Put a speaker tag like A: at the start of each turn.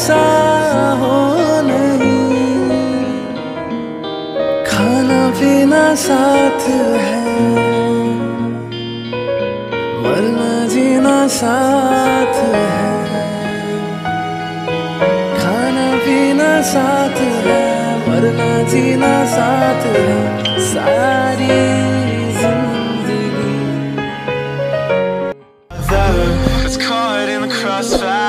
A: सा हो नहीं। खाना पीना साथ है। मरना जीना साथ है। खाना पीना साथ है मरना जीना साथ है। सारी It's caught in the crossfire.